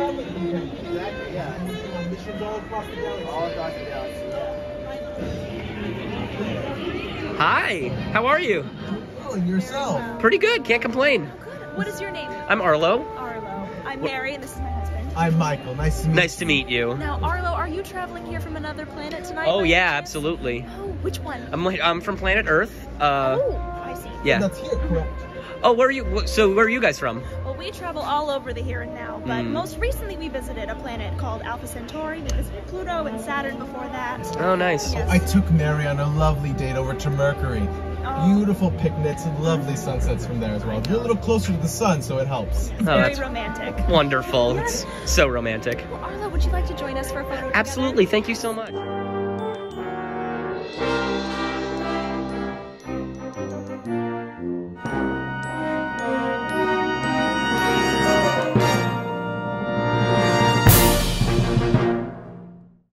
coming. Exactly, yeah. Missions all across the galaxy. All across the galaxy. Hi, how are you? Well, and yourself? Pretty good, can't complain. What is your name? I'm Arlo. Arlo. I'm Mary, and this is my husband. I'm Michael. Nice to meet. Nice you. to meet you. Now, Arlo, are you traveling here from another planet tonight? Oh yeah, chance? absolutely. Oh, which one? I'm I'm from planet Earth. Uh, oh yeah. That's here, correct? Oh, where are you? So where are you guys from? Well, we travel all over the here and now, but Mm. most recently we visited a planet called Alpha Centauri. We visited Pluto and Saturn before that. Oh, nice. Yes. I took Mary on a lovely date over to Mercury. Oh. Beautiful picnics and lovely sunsets from there as well. You're a little closer to the sun, so it helps. It's Oh, very that's romantic. wonderful. It's so romantic. Well, Arlo, would you like to join us for a photo? together? Absolutely. Thank you so much. Música